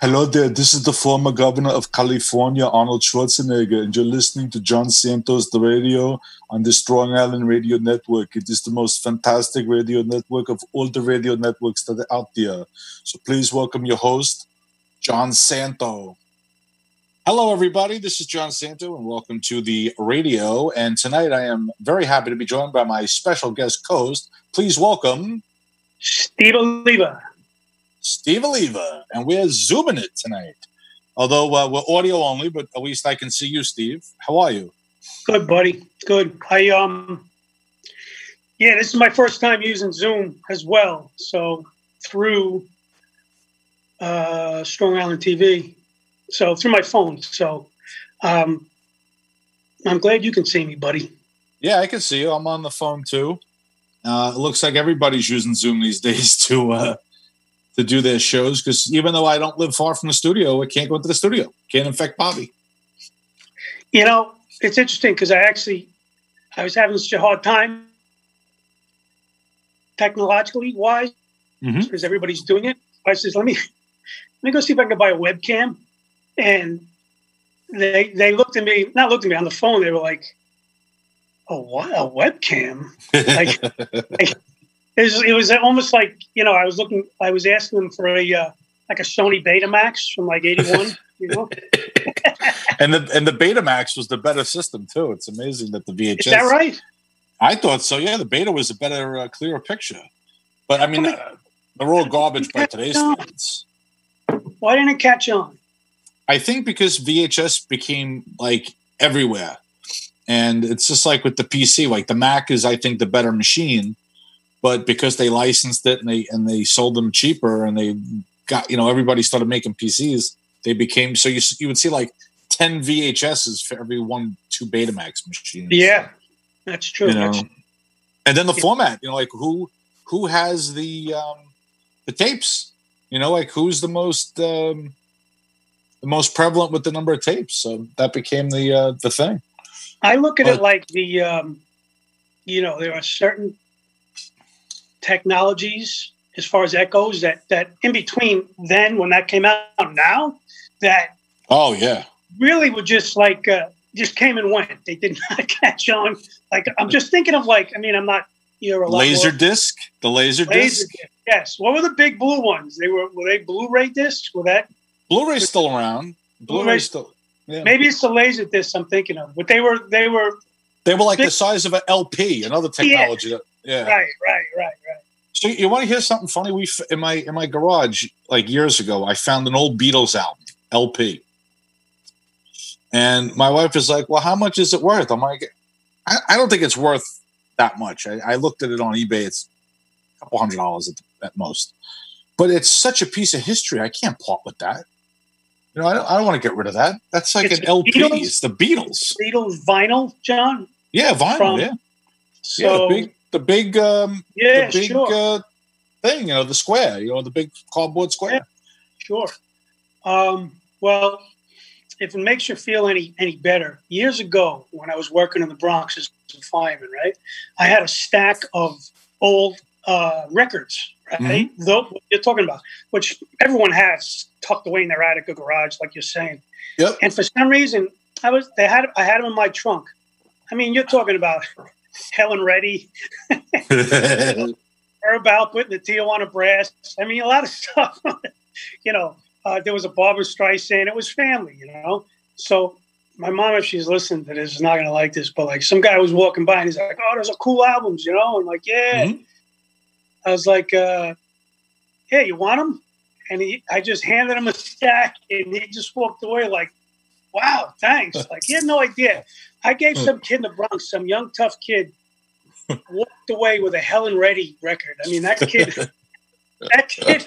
Hello there. This is the former governor of California, Arnold Schwarzenegger, and you're listening to John Santo's, the radio on the Strong Island Radio Network. It is the most fantastic radio network of all the radio networks that are out there. So please welcome your host, John Santo. Hello, everybody. This is John Santo, and welcome to the radio. And tonight I am very happy to be joined by my special guest host. Please welcome Steve Alleva. Steve Alleva, and we're zooming it tonight. Although uh, we're audio only, but at least I can see you, Steve. How are you? Good, buddy. Good. I um, yeah, this is my first time using Zoom as well. So through uh, Strong Island TV, so through my phone. So um, I'm glad you can see me, buddy. Yeah, I can see you. I'm on the phone too. Uh, it looks like everybody's using Zoom these days to uh, to do their shows because even though I don't live far from the studio, I can't go into the studio. Can't infect Bobby. You know, it's interesting because I actually I was having such a hard time technologically wise because mm-hmm. everybody's doing it. I says, let me let me go see if I can buy a webcam. And they they looked at me, not looked at me on the phone. They were like, "Oh, what a webcam!" like, like it was, it was almost like you know I was looking I was asking them for a uh, like a Sony Betamax from like '81, you know. and the and the Betamax was the better system too. It's amazing that the VHS. Is that right? I thought so. Yeah, the Beta was a better, uh, clearer picture. But I mean, uh, they're all garbage by today's standards. Why didn't it catch on? I think because VHS became like everywhere, and it's just like with the PC. Like the Mac is, I think, the better machine but because they licensed it and they and they sold them cheaper and they got you know everybody started making PCs, they became so you you would see like ten VHSs for every one two Betamax machines. Yeah, that's true. You know? and then the yeah. format, you know, like who who has the um, the tapes? You know, like who's the most um, the most prevalent with the number of tapes? So that became the uh, the thing. I look at but, it like the um, you know there are certain technologies as far as that goes that that in between then when that came out now that oh yeah. really were just like uh, just came and went. They did not catch on. Like i'm just thinking of like i mean i'm not you're a laser disc? The laser, laser disc? disc yes. What were the big blue ones? They were were they blu-ray discs? Were that blu-ray's still around. Blu-ray's still yeah. maybe it's the laser disc i'm thinking of but they were they were they were like big, the size of an lp another technology yeah. that yeah. Right, right, right, right. So you want to hear something funny? We in my in my garage like years ago, I found an old Beatles album LP, and my wife is like, "Well, how much is it worth?" I'm like, "I, I don't think it's worth that much." I, I, looked at it on eBay; it's a couple hundred dollars at, at, most, but it's such a piece of history. I can't part with that. You know, I don't, I don't want to get rid of that. That's like it's an LP. Beatles? It's the Beatles. Beatles vinyl, John. Yeah, vinyl. From, yeah. So, yeah, the big um yeah, the big sure. uh, thing, you know, the square, you know, the big cardboard square. Yeah, sure. Um, well, if it makes you feel any any better, years ago when I was working in the Bronx as a fireman, right, I had a stack of old uh, records, right? Mm-hmm. Though you're talking about, which everyone has tucked away in their attic or garage, like you're saying. Yep. And for some reason, I was they had I had them in my trunk. I mean, you're talking about Helen Reddy, Herb putting the Tijuana Brass. I mean, a lot of stuff. you know, uh, there was a Barbra Streisand. It was family, you know. So my mom, if she's listening to this, is not going to like this. But like, some guy was walking by and he's like, "Oh, those are cool albums," you know. And like, yeah. Mm-hmm. I was like, uh, "Yeah, you want them?" And he, I just handed him a stack, and he just walked away like, "Wow, thanks." Like he had no idea. I gave hmm. some kid in the Bronx, some young tough kid, walked away with a Helen Reddy record. I mean, that kid, that kid,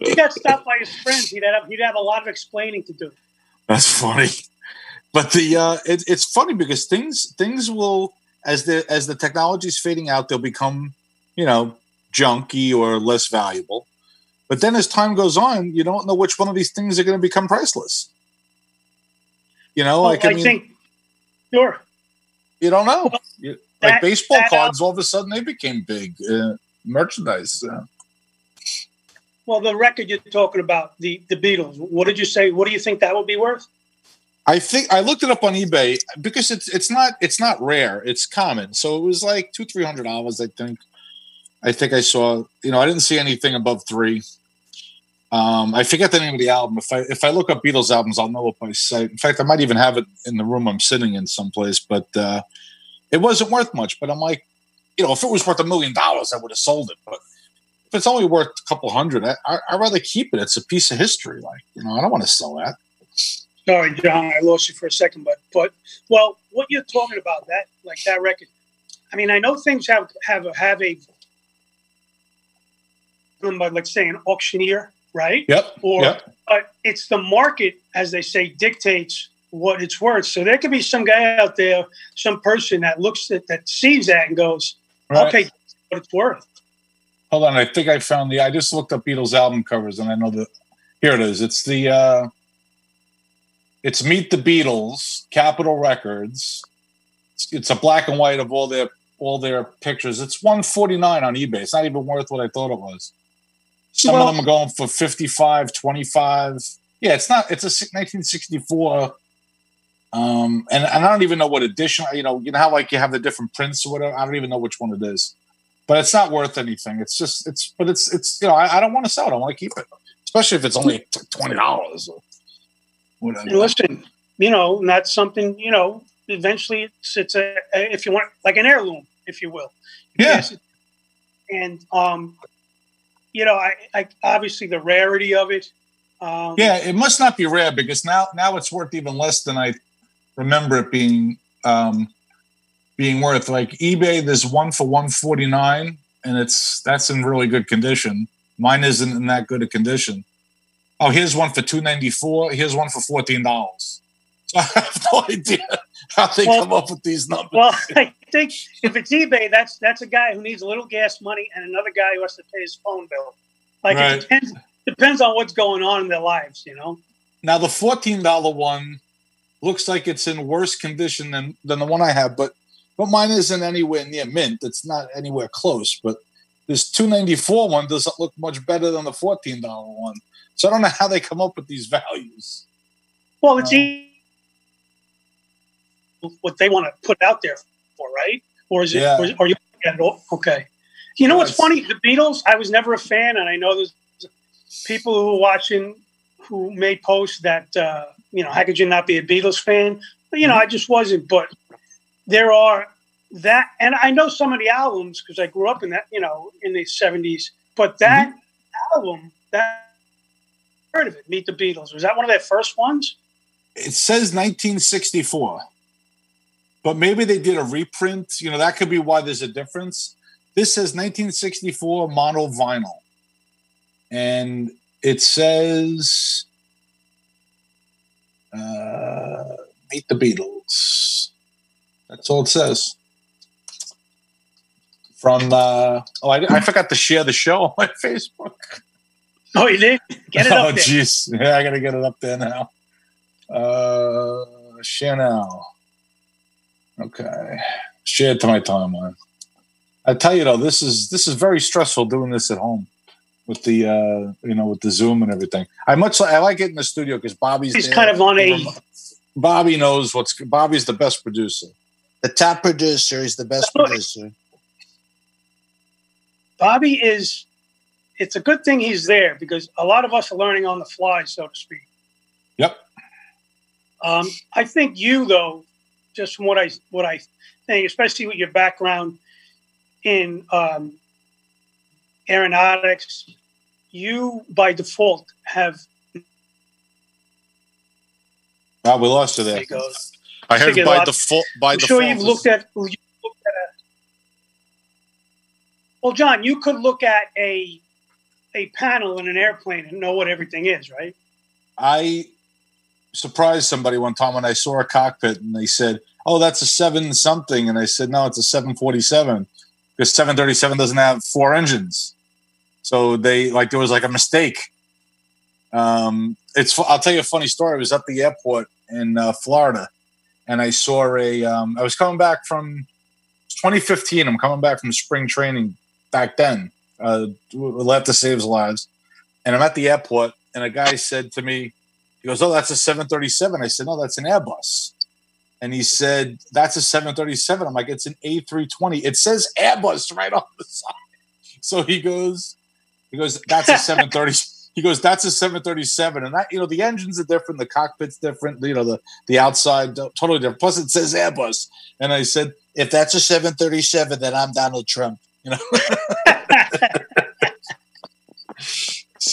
he got stopped by his friends. He'd have he'd have a lot of explaining to do. That's funny, but the uh, it, it's funny because things things will as the as the technology is fading out, they'll become you know junky or less valuable. But then as time goes on, you don't know which one of these things are going to become priceless. You know, well, like I, I mean, think Sure. You don't know. You, that, like baseball cards, all of a sudden they became big uh, merchandise. Uh. well, the record you're talking about, the the Beatles. What did you say? What do you think that would be worth? I think I looked it up on eBay because it's it's not it's not rare. It's common. So it was like two three hundred dollars. I think. I think I saw. You know, I didn't see anything above three. Um, I forget the name of the album. If I if I look up Beatles albums, I'll know it by sight. In fact, I might even have it in the room I'm sitting in someplace. But uh, it wasn't worth much. But I'm like, you know, if it was worth a million dollars, I would have sold it. But if it's only worth a couple hundred, I, I, I'd rather keep it. It's a piece of history. Like, you know, I don't want to sell that. Sorry, John, I lost you for a second, but but well, what you're talking about that like that record. I mean, I know things have have a, have a by let's say an auctioneer, right? Yep. Or yep. but it's the market, as they say, dictates what it's worth. So there could be some guy out there, some person that looks at that sees that and goes, right. "Okay, what it's worth." Hold on, I think I found the. I just looked up Beatles album covers, and I know that here it is. It's the. uh it's Meet the Beatles, Capitol Records. It's, it's, a black and white of all their all their pictures. It's 149 on eBay. It's not even worth what I thought it was. Some well, of them are going for 55, 25. Yeah, it's not it's a 1964 um and, and I don't even know what edition, you know, you know how like you have the different prints or whatever. I don't even know which one it is. But it's not worth anything. It's just it's but it's it's you know, I, I don't want to sell it. I want to keep it. Especially if it's only twenty dollars whatever. listen, you know, and that's something, you know, eventually it's, it's a, if you want, like an heirloom, if you will. Yeah. Yes. And, um, you know, I, I obviously the rarity of it. Um, yeah, it must not be rare because now now it's worth even less than I remember it being um, being worth. Like eBay, there's one for one forty nine, and it's that's in really good condition. Mine isn't in that good a condition. Oh, here's one for two ninety four. Here's one for fourteen dollars. So I have no idea how they well, come up with these numbers. Well, I think if it's eBay, that's that's a guy who needs a little gas money and another guy who has to pay his phone bill. Like right. it depends depends on what's going on in their lives, you know. Now the fourteen dollar one looks like it's in worse condition than than the one I have, but but mine isn't anywhere near mint. It's not anywhere close. But this two ninety four one doesn't look much better than the fourteen dollar one. So I don't know how they come up with these values. Well, it's uh, what they want to put out there for, right? Or is it? Yeah. Or, are you at all? Okay. You know what's funny? The Beatles. I was never a fan, and I know there's people who are watching who may post that uh, you know how could you not be a Beatles fan? But, you know, I just wasn't. But there are that, and I know some of the albums because I grew up in that, you know, in the '70s. But that mm-hmm. album, that heard of it. Meet the Beatles. Was that one of their first ones? It says 1964, but maybe they did a reprint. You know, that could be why there's a difference. This says 1964 mono vinyl, and it says uh, "Meet the Beatles." That's all it says. From uh, oh, I, I forgot to share the show on my Facebook. Oh, you did? Get it oh, up there. jeez. Yeah, I got to get it up there now. Uh, Chanel. Okay. Share it to my timeline. I tell you though, this is this is very stressful doing this at home with the uh, you know with the Zoom and everything. I much I like it in the studio because Bobby's he's there. kind of on a. Bobby knows what's Bobby's the best producer. The top producer. He's the best producer. Bobby is it's a good thing he's there because a lot of us are learning on the fly, so to speak. Yep. Um, I think you, though, just from what I what I think, especially with your background in um, aeronautics, you by default have. Wow, we lost you there. I heard by default. By I'm default, sure you've looked at. You've looked at a, well, John, you could look at a a panel in an airplane and know what everything is, right? I surprised somebody one time when I saw a cockpit and they said, "Oh, that's a seven something," and I said, "No, it's a seven forty-seven because seven thirty-seven doesn't have four engines." So they like there was like a mistake. Um, it's I'll tell you a funny story. I was at the airport in uh, Florida, and I saw a. Um, I was coming back from 2015. I'm coming back from spring training back then, uh, left to saves lives. and I'm at the airport, and a guy said to me, he goes, "Oh, that's a 737." I said, "No, that's an Airbus." And he said, "That's a 737." I'm like, "It's an A320. It says Airbus right on the side." So he goes, he goes, "That's a 730." he goes, "That's a 737." And I, you know, the engines are different, the cockpit's different, you know, the the outside totally different. Plus, it says Airbus. And I said, If that's a 737, then I'm Donald Trump. you know.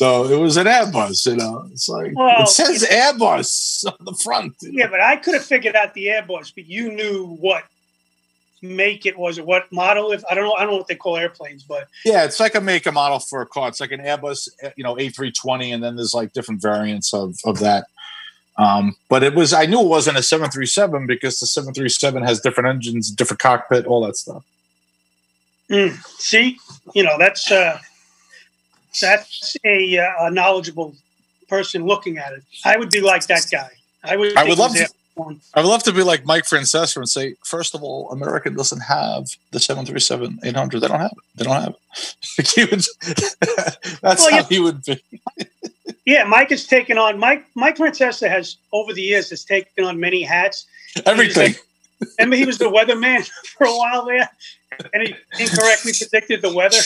so it was an Airbus, you know. It's like Well, it says Airbus on the front. Yeah, but I could have figured out the Airbus, but you knew what make it was or what model. If I don't know, I don't know what they call airplanes, but Yeah, it's like a make a model for a car. It's like an Airbus, you know, A320, and then there's like different variants of of that. Um, but it was I knew it wasn't a 737 because the 737 has different engines, different cockpit, all that stuff. mm, see, you know, that's uh, that's a, uh, a knowledgeable person looking at it. I would be like that guy. I would. I would love to-. I would love to be like Mike Francesa and say, first of all, America doesn't have the 737 800. They don't have it. They don't have it. Would- that's Well, how yeah. he would be. Yeah, Mike has taken on Mike. Mike Francesa has over the years has taken on many hats. Everything. Remember, he was the weatherman for a while there, and he incorrectly predicted the weather.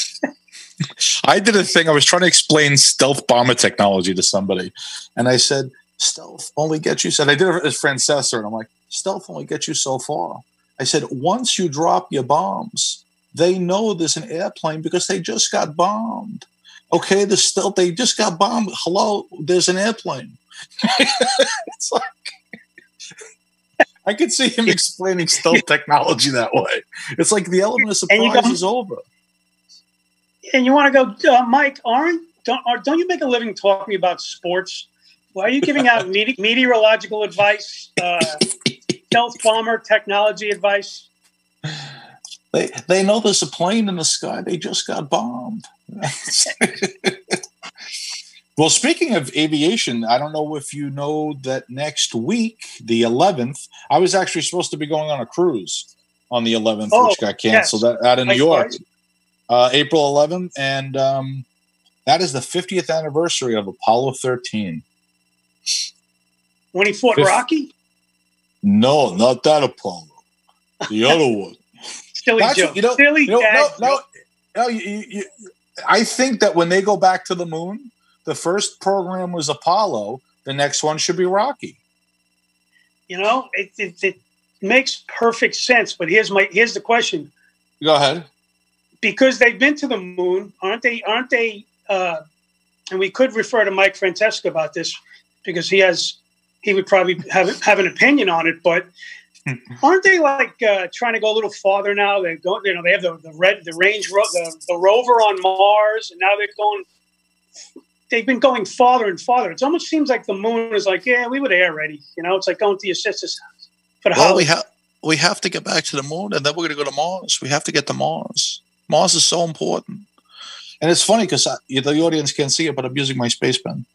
I did a thing. I was trying to explain stealth bomber technology to somebody, and I said, "Stealth only gets you." Said I did it as Francesa, and I'm like, "Stealth only gets you so far." I said, "Once you drop your bombs, they know there's an airplane because they just got bombed." Okay, the stealth they just got bombed. Hello, there's an airplane. it's like I could see him explaining stealth technology that way. It's like the element of surprise is over. And you want to go, uh, Mike? Aren't don't don't you make a living talking about sports? Why are you giving out mete- meteorological advice, uh, stealth bomber technology advice? They they know there's a plane in the sky. They just got bombed. well, speaking of aviation, I don't know if you know that next week, the 11th, I was actually supposed to be going on a cruise on the 11th, Oh, which got canceled out out of New Like York? Uh, April 11th, and um, that is the 50th anniversary of Apollo 13. When he fought Fifth- Rocky, No, not that Apollo. The other one. silly That's joke, you know- silly You know, dad no, no, no. You, you, I think that when they go back to the moon, the first program was Apollo. The next one should be Rocky. You know, it, it, it makes perfect sense. But here's my here's the question: Go ahead. Because they've been to the moon, aren't they? Aren't they? Uh, and we could refer to Mike Francesa about this because he has he would probably have have an opinion on it. But aren't they like uh, trying to go a little farther now? They go, you know, they have the, the red the range ro- the, the rover on Mars, and now they're going. They've been going farther and farther. It almost seems like the moon is like, yeah, we were there already. You know, it's like going to your sister's house for the Well, we have we have to get back to the moon, and then we're going to go to Mars. We have to get to Mars. Mars is so important. And it's funny because the audience can't see it, but I'm using my space pen.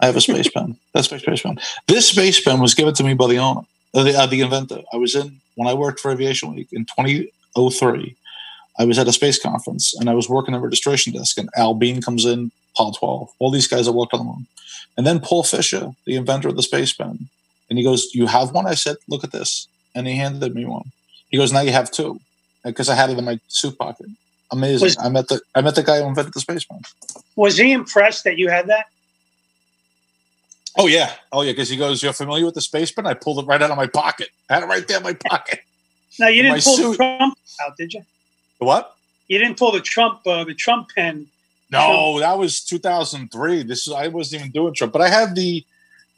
I have a space pen. That's my space pen. This space pen was given to me by the owner, uh, the, uh, the inventor. I was in when I worked for Aviation Week in 2003. I was at a space conference and I was working the registration desk, and Al Bean comes in, Apollo 12. All these guys that worked on the moon, and then Paul Fisher, the inventor of the space pen, and he goes, "You have one?" I said, "Look at this," and he handed me one. He goes, "Now you have two, because I had it in my suit pocket." Amazing! Was- I met the I met the guy who invented the space pen. Was he impressed that you had that? Oh yeah, oh yeah, because he goes, "You're familiar with the space pen?" I pulled it right out of my pocket. I had it right there in my pocket. now you didn't pull suit. the Trump out, did you? What? You didn't pull the Trump uh, the Trump pen. No, that was 2003. This is I wasn't even doing Trump, but I had the,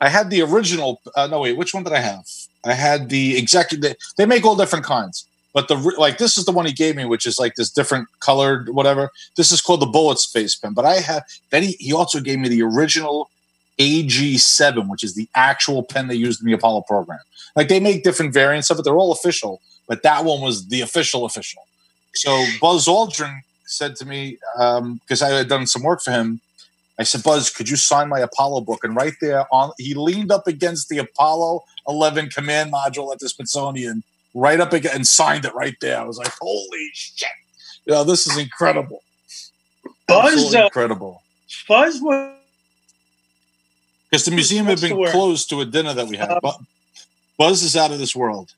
I had the original. Uh, no wait, which one did I have? I had the executive. They make all different kinds, but the like this is the one he gave me, which is like this different colored whatever. This is called the bullet space pen. But I have then he, he also gave me the original AG7, which is the actual pen they used in the Apollo program. Like they make different variants of it. They're all official, but that one was the official official. So Buzz Aldrin said to me um, because I had done some work for him. I said, Buzz, could you sign my Apollo book? And right there, on he leaned up against the Apollo 11 command module at the Smithsonian, right up against, and signed it right there. I was like, holy shit! You know, this is incredible. Buzz, uh, incredible. Buzz was Because the museum had been closed to a dinner that we had. Uh, Buzz is out of this world.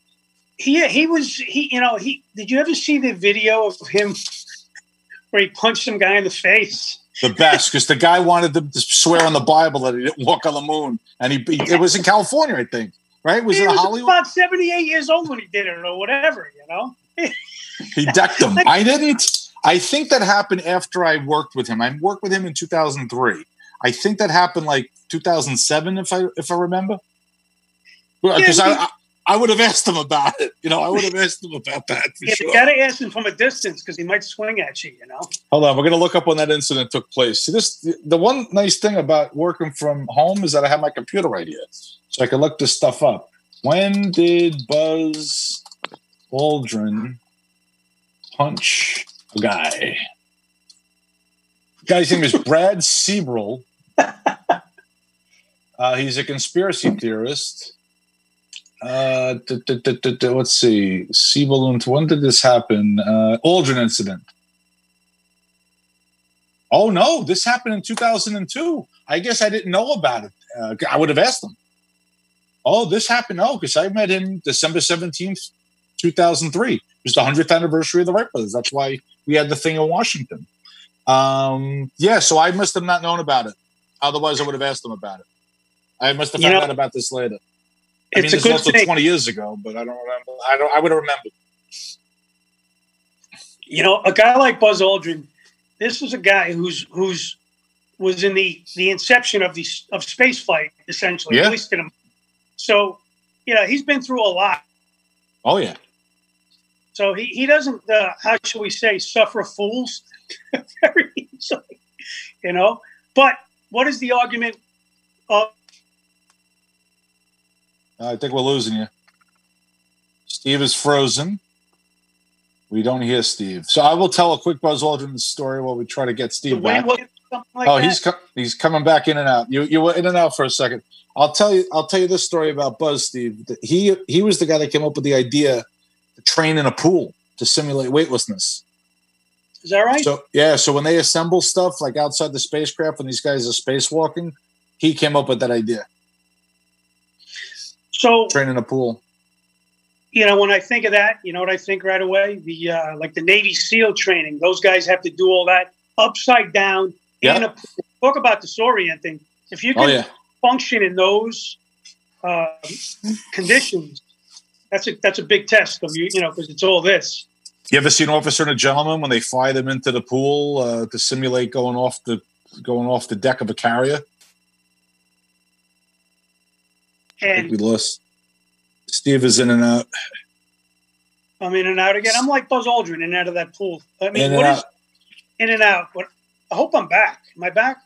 he he was he you know he did you ever see the video of him where he punched some guy in the face? The best, because the guy wanted to swear on the Bible that he didn't walk on the moon, and he, he- it was in California, I think, right? Was he it was Hollywood? about seventy eight years old when he did it or whatever, you know. He decked him. I didn't. I think that happened after I worked with him. I worked with him in 2003. I think that happened like 2007, if I if I remember. Because Yeah, I, I I would have asked him about it. You know, I would have asked him about that for Yeah, sure. You gotta ask him from a distance because he might swing at you, you know. Hold on, we're gonna look up when that incident took place. See, this the one nice thing about working from home is that I have my computer right here, so I can look this stuff up. When did Buzz Aldrin punch a guy? Guy's name is Brad Sibrel. Uh, he's a conspiracy theorist. Uh, d- d- d- d- d- let's see. Seberlund, when did this happen? Uh, Aldrin incident. Oh no, this happened in 2002. I guess I didn't know about it. Uh, I would have asked him. Oh, this happened. Oh, because I met him December 17th, 2003. It was the 100th anniversary of the Wright brothers. That's why we had the thing in Washington. Um, yeah, so I must have not known about it. Otherwise, I would have asked him about it. I must have You found know, out about this later. I It's mean, good also thing. 20 years ago, but I don't remember. I don't. I would have remembered. You know, a guy like Buzz Aldrin, this is a guy who's who's was in the the inception of the of space flight, essentially. Yeah. At least in a, so, you know, he's been through a lot. Oh yeah. So he, he doesn't, uh, how should we say, suffer fools very easily, you know. But what is the argument of I think we're losing you. Steve is frozen. We don't hear Steve. So I will tell a quick Buzz Aldrin story while we try to get Steve back. Like oh, that? he's co- he's coming back in and out. You you were in and out for a second. I'll tell you I'll tell you this story about Buzz Steve. He he was the guy that came up with the idea to train in a pool to simulate weightlessness. Is that right? So yeah, so when they assemble stuff like outside the spacecraft when these guys are spacewalking, he came up with that idea. So Train in a pool. you know, when I think of that, you know what I think right away? The uh, like the Navy SEAL training. Those guys have to do all that upside down. Yeah. In a, talk about disorienting. If you Oh can yeah. function in those uh, conditions, that's a that's a big test of you. You know, because it's all this. You ever see an Officer and a Gentleman when they fly them into the pool uh, to simulate going off the going off the deck of a carrier? I think And we lost. Steve is in and out. I'm in and out again. I'm like Buzz Aldrin in and out of that pool. I mean, In what is out. in and out? But I hope I'm back. Am I back?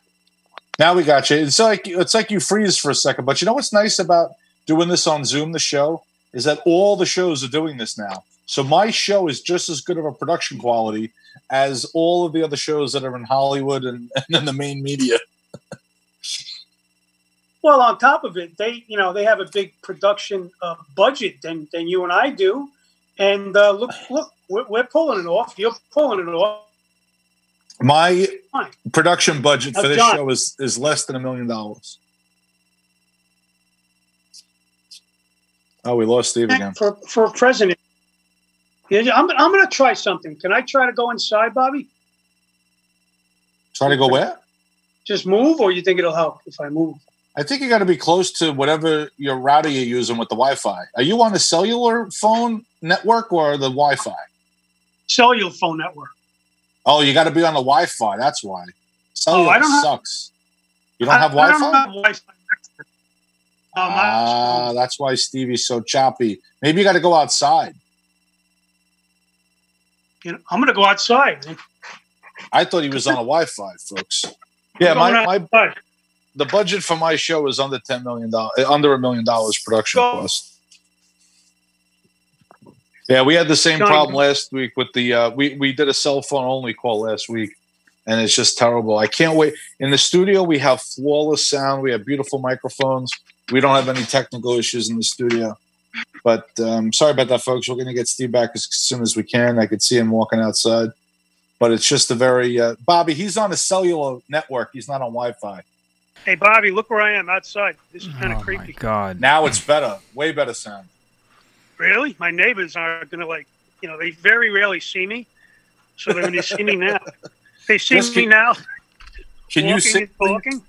Now we got you. It's like it's like you freeze for a second. But you know what's nice about doing this on Zoom, the show, is that all the shows are doing this now. So my show is just as good of a production quality as all of the other shows that are in Hollywood and, and in the main media. Well, on top of it, they you know they have a big production uh, budget than than you and I do, and uh, look look we're, we're pulling it off. You're pulling it off. My production budget for this show is is less than a million dollars. Oh, we lost Steve again. for for president. Yeah, I'm I'm going to try something. Can I try to go inside, Bobby? Try to go where? Just move, or you think it'll help if I move? I think you got to be close to whatever your router you're using with the Wi-Fi. Are you on a cellular phone network or the Wi-Fi? Cellular phone network. Oh, you got to be on the Wi-Fi. That's why. Cellular Oh, I don't have- sucks. You don't I- have Wi-Fi? I don't have Wi-Fi. Um, Ah, I- that's why Stevie's so choppy. Maybe you got to go outside. you know, I'm going to go outside. I thought he was on a Wi-Fi, folks. Yeah, my, my outside. The budget for my show is under ten million dollars, under a million dollars production cost. Yeah, we had the same problem last week with the uh, we we did a cell phone only call last week, and it's just terrible. I can't wait. In the studio, we have flawless sound. We have beautiful microphones. We don't have any technical issues in the studio. But um, sorry about that, folks. We're going to get Steve back as soon as we can. I could see him walking outside. but it's just a very uh, Bobby. He's on a cellular network. He's not on Wi-Fi. Hey, Bobby, look where I am outside. This is kind Oh of my creepy. god. Now it's better, way better sound. Really? My neighbors are going to, like, you know, they very rarely see me. So when they see me now, they see Just me keep- now Can you walking safely, talking.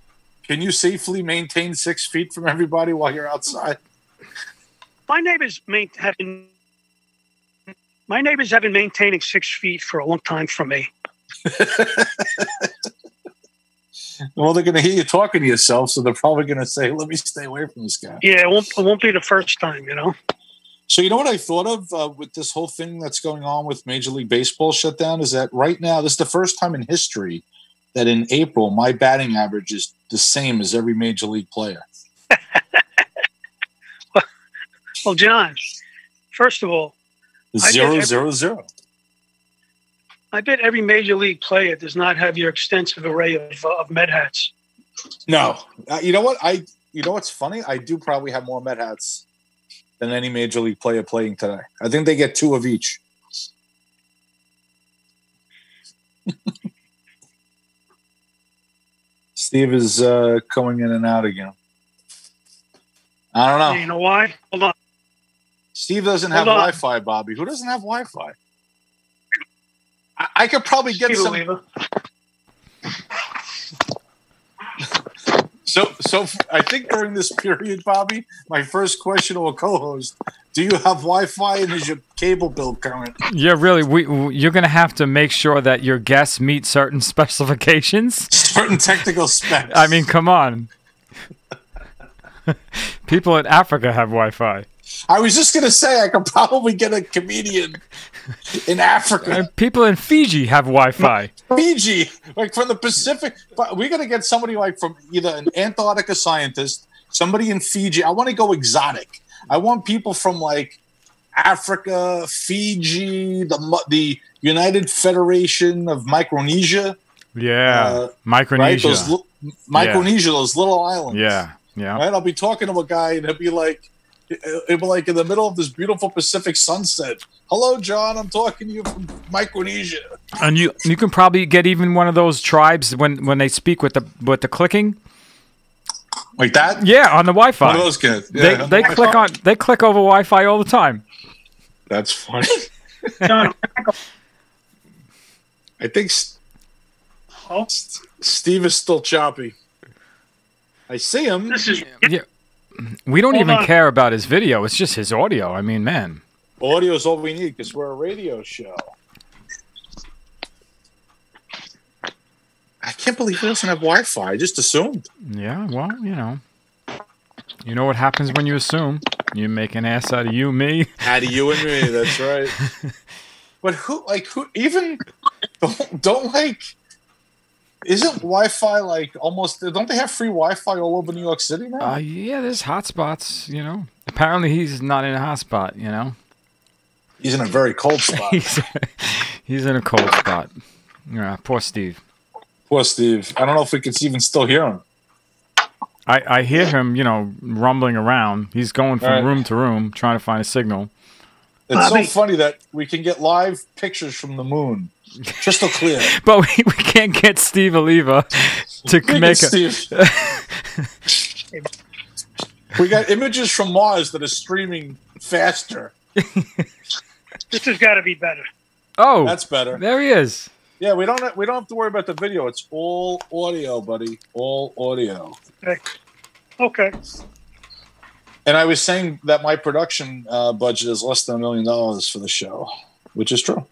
can you safely maintain six feet from everybody while you're outside? My neighbors main, have been. My neighbors have been maintaining six feet for a long time from me. Well, they're going to hear you talking to yourself, so they're probably going to say, "Let me stay away from this guy." Yeah, it won't, it won't be the first time, you know. So you know what I thought of uh, with this whole thing that's going on with Major League Baseball shutdown is that right now this is the first time in history that in April my batting average is the same as every major league player. Well, John, first of all, Zero zero zero. I bet every major league player does not have your extensive array of, uh, of Met hats. No, uh, you know what I? You know what's funny? I do probably have more Met hats than any major league player playing today. I think they get two of each. Steve is uh, coming in and out again. I don't know. You know why? Hold on. Steve doesn't have Hold on. Wi-Fi, Bobby. Who doesn't have Wi-Fi? I, I could probably get Steve some. So, so I think during this period, Bobby, my first question to a co-host: Do you have Wi-Fi and is your cable bill current? Yeah, really. We, we you're gonna have to make sure that your guests meet certain specifications. Certain technical specs. I mean, come on. People in Africa have Wi-Fi. I was just gonna say I could probably get a comedian in Africa, And people in Fiji have Wi-Fi. Fiji, like from the Pacific. But we're gonna get somebody like from either an Antarctica scientist, somebody in Fiji. I want to go exotic. I want people from like Africa, Fiji, the the United Federation of Micronesia. Yeah, Uh, right? Micronesia. Those li- Micronesia, those little islands. yeah, yeah. Right. I'll be talking to a guy, and he'll be like, it'll be like in the middle of this beautiful Pacific sunset. Hello, John. I'm talking to you from Micronesia. And you you can probably get even one of those tribes when when they speak with the with the clicking. Like that. Yeah, on the Wi-Fi. One of those kids. they Yeah. they click on they click over Wi-Fi all the time. That's funny. John, I think S- oh, S- Steve is still choppy. I see him. this is Yeah. We don't Hold even on. care about his video. It's just his audio. I mean, man. Audio is all we need because we're a radio show. I can't believe he doesn't have Wi-Fi. I just assumed. Yeah, well, you know. You know what happens when you assume. You make an ass out of you, me. Out of you and me. That's right. but who, like, who even don't, don't like? Isn't Wi-Fi like almost? Don't they have free Wi-Fi all over New York City now? Uh, yeah, there's hotspots, you know. Apparently he's not in a hotspot, you know. He's in a very cold spot. He's he's in a cold spot. Yeah, poor Steve. Poor Steve. I don't know if we can even still hear him. I, I hear him, you know, rumbling around. He's going from All right. room to room trying to find a signal. It's Bobby. so funny that we can get live pictures from the moon, crystal clear. But we, we can't get Steve Alleva to Look at make a, Steve. we got images from Mars that are streaming faster. this has got to be better. Oh, That's better. there he is. Yeah, we don't we don't have to worry about the video. It's all audio, buddy. All audio. Okay. And I was saying that my production uh, budget is less than a million dollars for the show, which is true.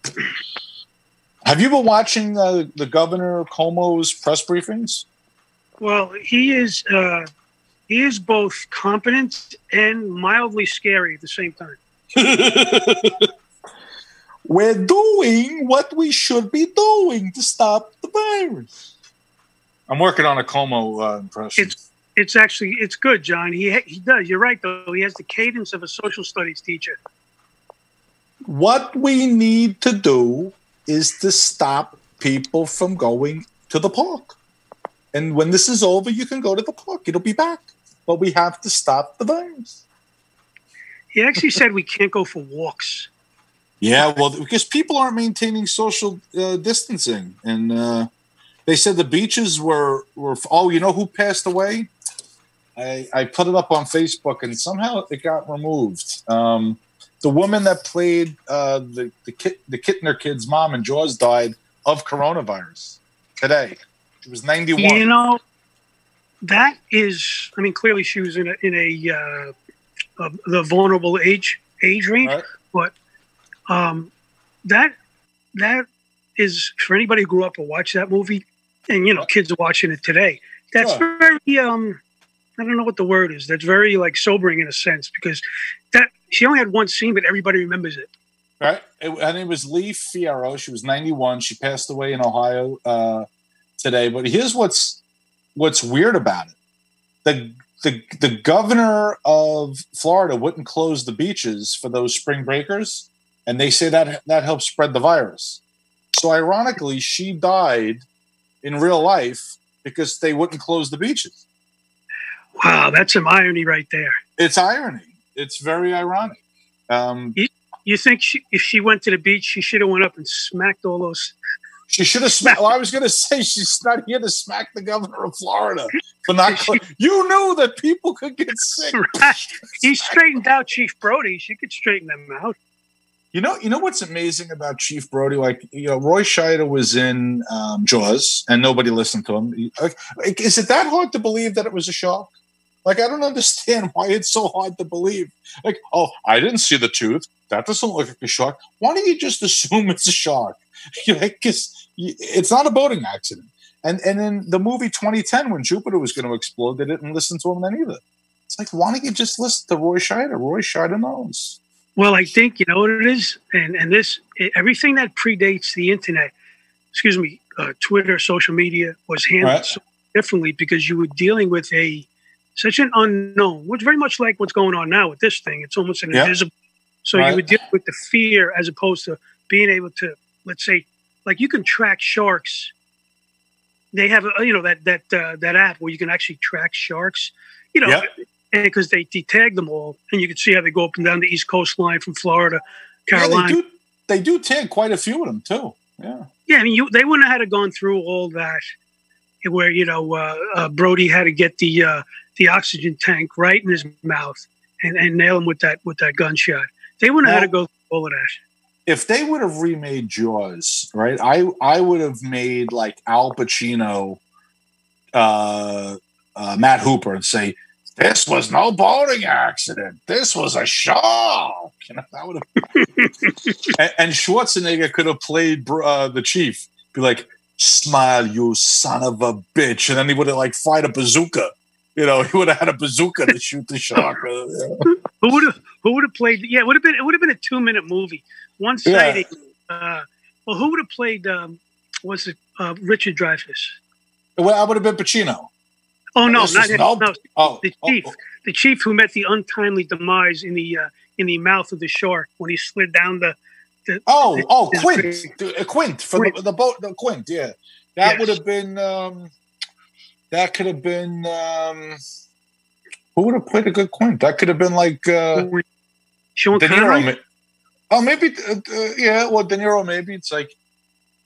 Have you been watching uh, the governor Cuomo's press briefings? Well, he is uh, he is both competent and mildly scary at the same time. We're doing what we should be doing to stop the virus. I'm working on a Como uh, impression. It's it's actually it's good, John. He he does. You're right though. He has the cadence of a social studies teacher. what we need to do is to stop people from going to the park. And when this is over, you can go to the park. It'll be back. But we have to stop the virus. He actually said we can't go for walks. Yeah, well, because people aren't maintaining social uh, distancing, and uh, they said the beaches were were. Oh, you know who passed away? I I put it up on Facebook, and somehow it got removed. Um, the woman that played uh, the the Kit, the Kintner kid's mom in Jaws died of coronavirus today. She was ninety one. You know, that is. I mean, clearly she was in a in a uh, the vulnerable age age range, Right. but um, that that is for anybody who grew up and watched that movie, and you know, kids are watching it today. That's Sure. very um, I don't know what the word is. That's very like sobering in a sense because she only had one scene, but everybody remembers it. Right. And it, was Lee Fierro. She was 91. She passed away in Ohio uh, today. But here's what's what's weird about it. The, the the governor of Florida wouldn't close the beaches for those spring breakers, and they say that that helps spread the virus. So ironically, she died in real life because they wouldn't close the beaches. Wow, that's some irony right there. It's irony. It's very ironic. Um, You think she, if she went to the beach, she should have went up and smacked all those She should have smacked. Well, I was going to say she's not here to smack the governor of Florida for not. cl- you knew that people could get sick. Right. He straightened out Chief Brody. She could straighten them out. You know, you know what's amazing about Chief Brody? Like, you know, Roy Scheider was in um, Jaws, and nobody listened to him. Like, is it that hard to believe that it was a shark? Like, I don't understand why it's so hard to believe. Like, oh, I didn't see the tooth. That doesn't look like a shark. Why don't you just assume it's a shark? Like, 'cause it's not a boating accident. And and in the movie 2010, when Jupiter was going to explode, they didn't listen to him then either. It's like, why don't you just listen to Roy Scheider? Roy Scheider knows. Well, I think you know what it is, and and this everything that predates the internet, excuse me, uh, Twitter, social media was handled Right. so differently because you were dealing with a such an unknown, which very much like what's going on now with this thing. It's almost an Yeah. invisible. So Right. you would deal with the fear as opposed to being able to, let's say, like you can track sharks. They have, a, you know, that that uh, that app where you can actually track sharks. You know, and because they, they tag them all, and you can see how they go up and down the east coast line from Florida, Yeah, Carolina. they do. They do tag quite a few of them too. Yeah. Yeah, I mean, you, they wouldn't have had to gone through all that, where you know uh, uh, Brody had to get the uh, the oxygen tank right in his mouth and, and nail him with that with that gunshot. They wouldn't have had to go through all of that. If they would have remade Jaws, right? I I would have made like Al Pacino, uh, uh, Matt Hooper, and say this was no boating accident. This was a shark. You know, that would have. and, and Schwarzenegger could have played uh, the chief. Be like, "Smile, you son of a bitch," and then he would have like fired a bazooka. You know, he would have had a bazooka to shoot the shark. Uh. Who would have who would have played? Yeah, it would have been it would have been a two minute movie, one Yeah. sided. Uh, well, who would have played? Um, was it uh, Richard Dreyfuss? Well, I would have been Pacino. Oh no, not him. no- No, Oh, the oh, chief, oh. the chief who met the untimely demise in the uh, in the mouth of the shark when he slid down the. the Oh, oh, Quint, Uh, Quint for the, the boat. The Quint, yeah, that Yes. would have been. Um, that could have been. Um, who would have played a good Quint? That could have been like uh, Sean De Niro. Ma- Oh, maybe. Uh, uh, yeah, well, De Niro. Maybe it's like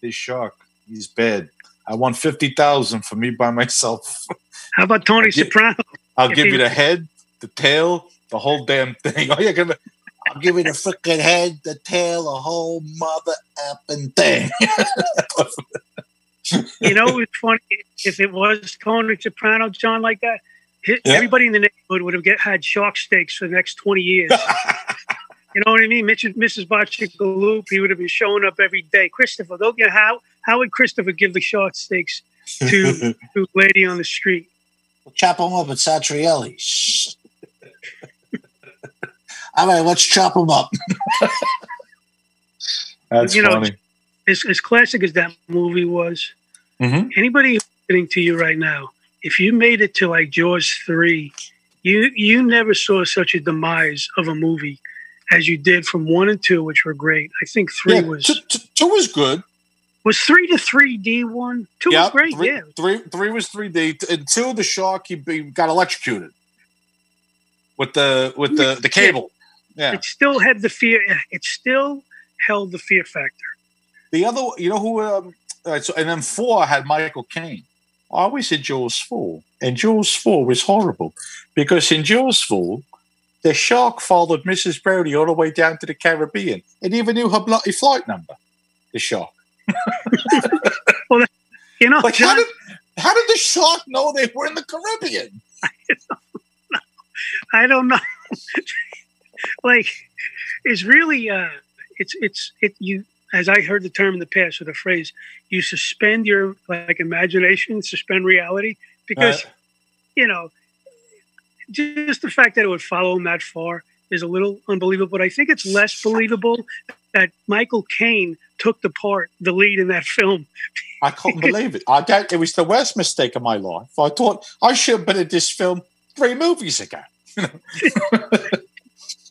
this shark. He's bad. I want fifty thousand for me by myself. How about Tony Yeah. Soprano? I'll If give he- you the head, the tail, the whole damn thing. Oh, yeah, give. I'll give you the freaking head, the tail, the whole mother effing thing. You know, it was funny if it was Tony Soprano, John, like that. hi- Yeah. Everybody in the neighborhood would have get had shark steaks for the next twenty years. you know what I mean? Mitch, Mrs. Bachigaloop, he would have been showing up every day. Christopher, go get how how would Christopher give the shark steaks to to a lady on the street? chop them up at Satriale's. All right, let's chop them up. That's You know, funny. As, as classic as that movie was, hmm anybody listening to you right now, if you made it to like Jaws three, you you never saw such a demise of a movie as you did from one and two, which were great. I think three Yeah, was two, two, two was good. was three to three D one. Two Yeah, was great. Three, yeah, three, three was three D. And two, the shark he, he got electrocuted with the with the the cable. Yeah, it still had the fear. It still held the fear factor. The other, you know who? Um, right, so, and then four had Michael Caine. I was in Jaws 4, and Jaws 4 was horrible because in Jaws 4, the shark followed Mrs. Brody all the way down to the Caribbean and even knew her bloody flight number. The shark. You know, Like, how did, how did the shark know they were in the Caribbean? I don't know. like, it's really, uh, it's, it's, it, you, as I heard the term in the past or the phrase, you suspend your like imagination, suspend reality because, Right. you know, just the fact that it would follow him that far is a little unbelievable. But I think it's less believable that Michael Caine took the part, the lead in that film. I couldn't believe it. I don't. it was the worst mistake of my life. I thought I should have been in this film three movies ago.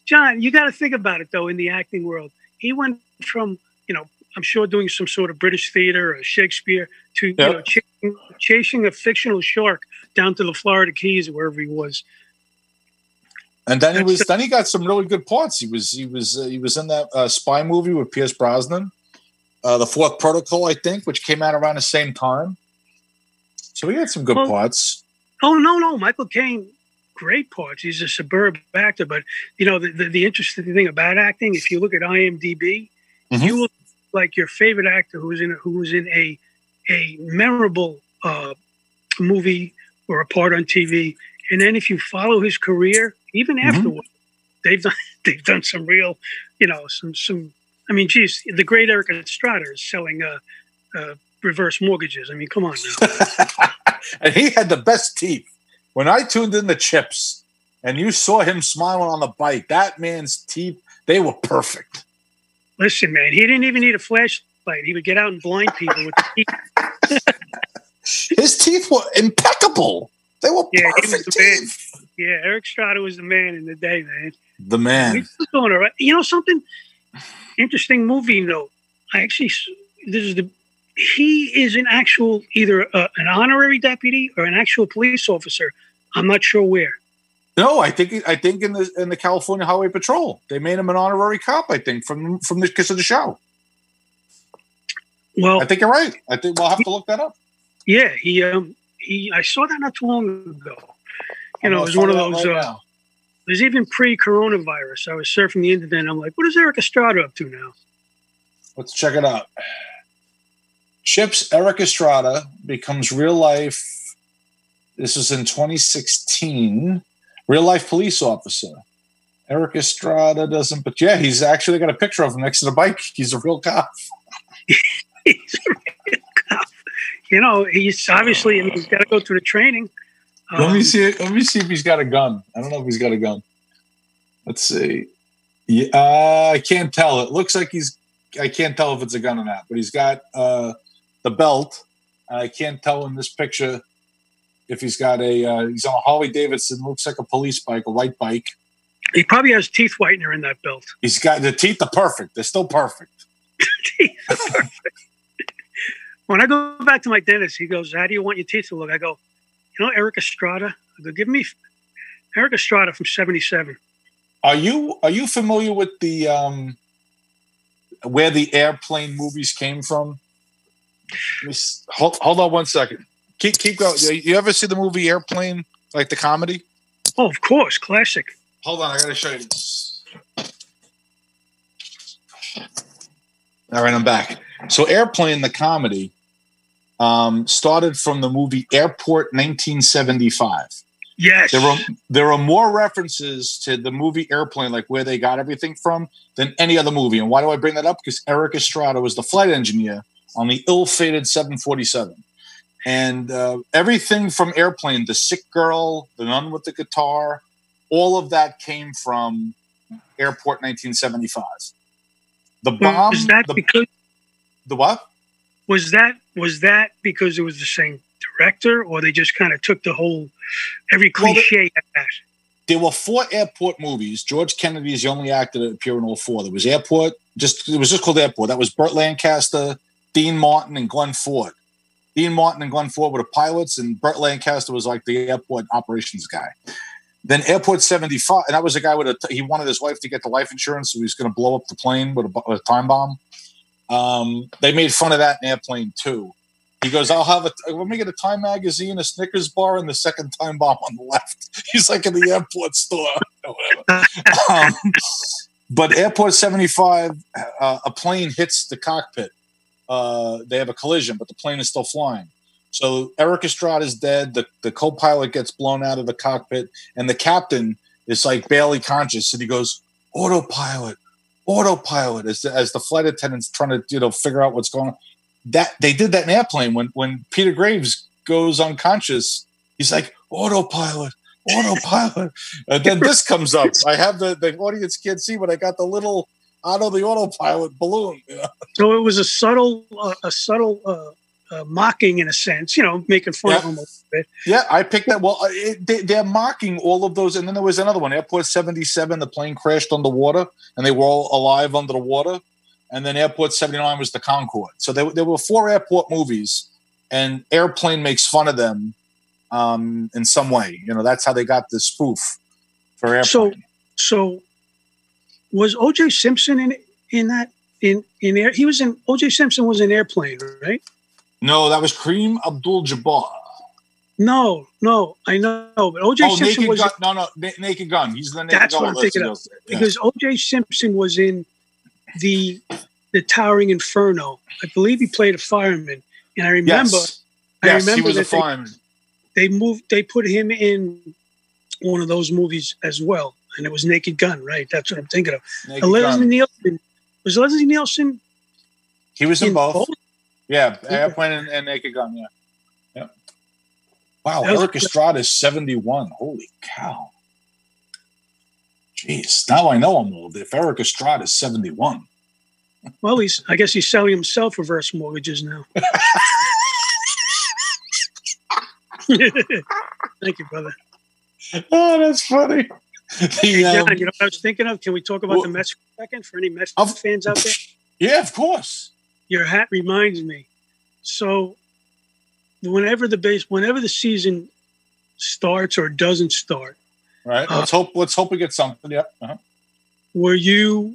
John, you got to think about it though. In the acting world, he went from you know, I'm sure doing some sort of British theater or Shakespeare to you know chasing, chasing a fictional shark down to the Florida Keys or wherever he was. And then he was the- then he got some really good parts. He was he was uh, he was in that uh, spy movie with Pierce Brosnan, uh, the Fourth Protocol, I think, which came out around the same time. So he had some good Well- parts. Oh no, no, Michael Caine, great parts. He's a superb actor, but you know the, the, the interesting thing about acting, if you look at IMDb, Mhm. you will like your favorite actor who's in a, who's in a a memorable uh, movie or a part on TV, and then if you follow his career, even Mhm. afterward, they've done they've done some real, you know, some some. I mean, geez, the great Erik Estrada is selling uh, uh, reverse mortgages. I mean, come on now. and he had the best teeth. When I tuned in the CHiPs and you saw him smiling on the bike, that man's teeth, they were perfect. Listen, man, he didn't even need a flashlight. He would get out and blind people with the heat. His teeth were impeccable. They were Yeah, perfect man. teeth. Yeah, Erik Strada was the man in the day, man. The man. He's doing all right. You know something? Interesting movie note. I actually, this is the, he is an actual, either uh, an honorary deputy or an actual police officer. I'm not sure where. No, I think I think in the in the California Highway Patrol, they made him an honorary cop. I think from from the kiss of the show. Well, I think you're right. I think we'll have to look that up. yeah, he, um, he, I saw that not too long ago. You I'm know, it was one of those, right uh, it was even pre-coronavirus. I was surfing the internet. And I'm like, what is Erik Estrada up to now? Let's check it out. CHiPs Erik Estrada becomes real life. This is in 2016. Real life police officer. Erik Estrada doesn't, but yeah, he's actually got a picture of him next to the bike. He's a real cop. He's a real cop. You know, he's obviously, I mean, he's got to go through the training. Let me Um, see. Let me see if he's got a gun. I don't know if he's got a gun. Let's see. Yeah, uh, I can't tell. It looks like he's. I can't tell if it's a gun or not. But he's got uh, the belt. I can't tell in this picture if he's got a. Uh, he's on a Harley Davidson. Looks like a police bike, a white bike. He probably has teeth whitener in that belt. He's got the teeth are perfect. They're still perfect. when I go back to my dentist, he goes, "How do you want your teeth to look?" I go, "You know, Erik Estrada." I go, "Give me Erik Estrada from '77." Are you Are you familiar with the um, where the airplane movies came from? Let me s- Hold, hold on one second. Keep keep going. You- ever see the movie Airplane, like the comedy? Oh, of course, classic. Hold on, I gotta show you this. All right, I'm back. So, Airplane, the comedy, um, started from the movie Airport 1975. Yes. There are there are more references to the movie Airplane, like where they got everything from, than any other movie. And why do I bring that up? Because Erik Estrada was the flight engineer on the ill-fated 747, and uh, everything from Airplane, the sick girl, the nun with the guitar, all of that came from Airport 1975. The bomb, was that the, because the what? was that was that because it was the same director, or they just kind of took the whole every Well, cliche at that? there were four airport movies. George Kennedy is the only actor to appear in all four. There was Airport, just it was just called Airport. That was Burt Lancaster, Dean Martin, and Glenn Ford. Dean Martin and Glenn Ford were the pilots, and Burt Lancaster was like the airport operations guy. Then Airport 75, and that was a guy with a, he wanted his wife to get the life insurance, so he was going to blow up the plane with a, with a time bomb. Um, they made fun of that in Airplane 2. He goes, I'll have a, let me get a Time magazine, a Snickers bar, and the second time bomb on the left. He's like in the airport store. um, but Airport 75, uh, a plane hits the cockpit. Uh, they have a collision, but the plane is still flying. So Erik Estrada is dead. The, the co pilot gets blown out of the cockpit, and the captain is like barely conscious. And he goes, Autopilot, autopilot, as the, as the flight attendant's trying to you know figure out what's going on. That they did that in airplane when when Peter Graves goes unconscious. He's like autopilot, autopilot, and then this comes up. I have the the audience can't see, but I got the little out of the autopilot balloon. you know? So it was a subtle, uh, a subtle uh, uh, mocking in a sense, you know, making fun of Yeah. him a little bit. Yeah, I picked that. Well, it, they, they're mocking all of those, and then there was another one, Airport seventy seven. The plane crashed underwater, and they were all alive under the water. And then Airport seventy nine was the Concorde. So there, there were four airport movies, and Airplane makes fun of them um, in some way. You know, that's how they got the spoof for Airplane. So, so was O.J. Simpson in in that in in air? He was in O.J. Simpson was in airplane, right? no, that was Kareem Abdul Jabbar. No, no, I know, but O.J. Oh, Simpson Naked was Gun. No, no, Na- Naked Gun. He's the Naked That's Gun. what I'm thinking of. Yeah. because O.J. Simpson was in the the Towering Inferno. I believe he played a fireman, and I remember yes, I yes, he remember was a that they- fireman. they moved they put him in one of those movies as well, and it was Naked Gun, right? That's what I'm thinking of. Naked And Leslie Gun. Nielsen was Leslie Nielsen He was in, in both. both? Yeah, Airplane and, and Naked Gun. Yeah. Yeah. Wow, That was- Erik Estrada is 71. Holy cow. Jeez, now I know I'm old. If Erik Estrada is 71. Well, he's I guess he's selling himself reverse mortgages now. Thank you, brother. Oh, that's funny. The, um, John, you know what I was thinking of? Can we talk about well- the Mets for a second for any Mets Of- fans out there? yeah, of course. Your hat reminds me. So, whenever the base, whenever the season starts or doesn't start, Right. Uh, let's hope. Let's hope we get something. Yeah. Uh-huh. were you?